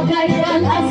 Apa salah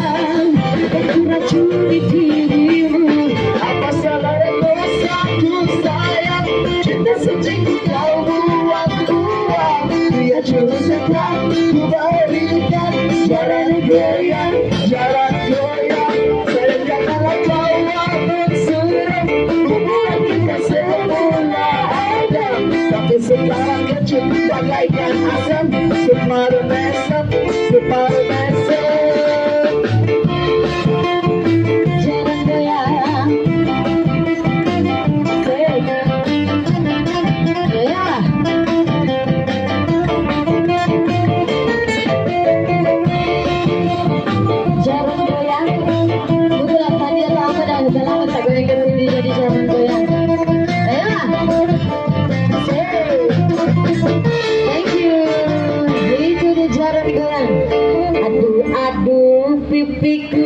Tapi sekarang kecut bagaikan asam Separuh mesem, separuh Itu